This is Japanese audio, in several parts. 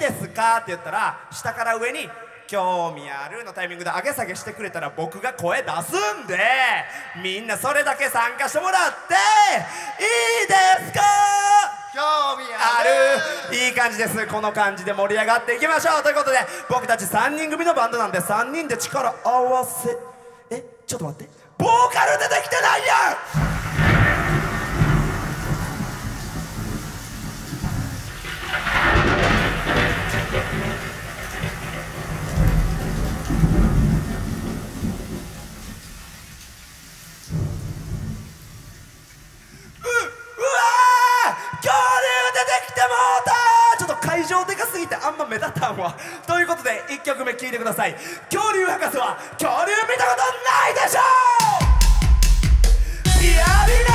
ですか?」って言ったら下から上に「興味ある」のタイミングで上げ下げしてくれたら僕が声出すんでみんなそれだけ参加してもらっていいですか？興味ある。いい感じです。この感じで盛り上がっていきましょう。ということで僕たち3人組のバンドなんで3人で力合わせ。えちょっと待って。ボーカル出てきてないやんたんは。ということで1曲目聴いてください。恐竜博士は恐竜見たことないでしょう!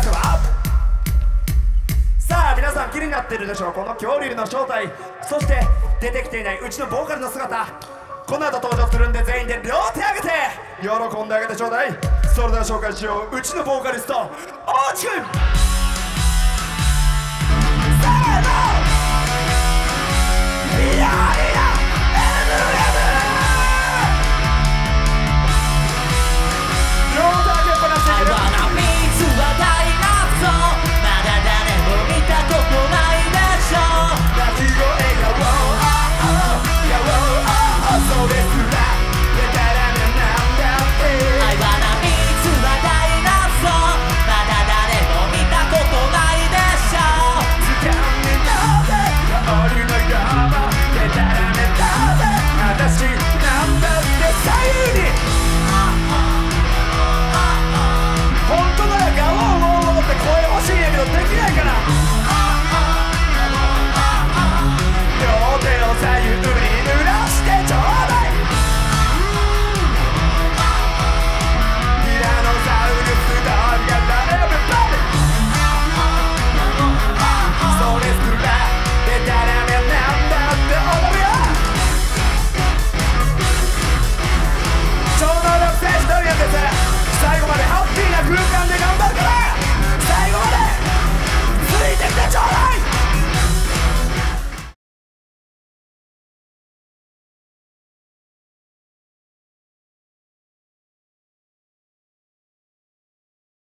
士はさあ皆さん気になってるでしょう。この恐竜の正体。そして出てきていないうちのボーカルの姿。この後登場するんで全員で両手上げて喜んであげてちょうだい。それでは紹介しよううちのボーカリスト大地君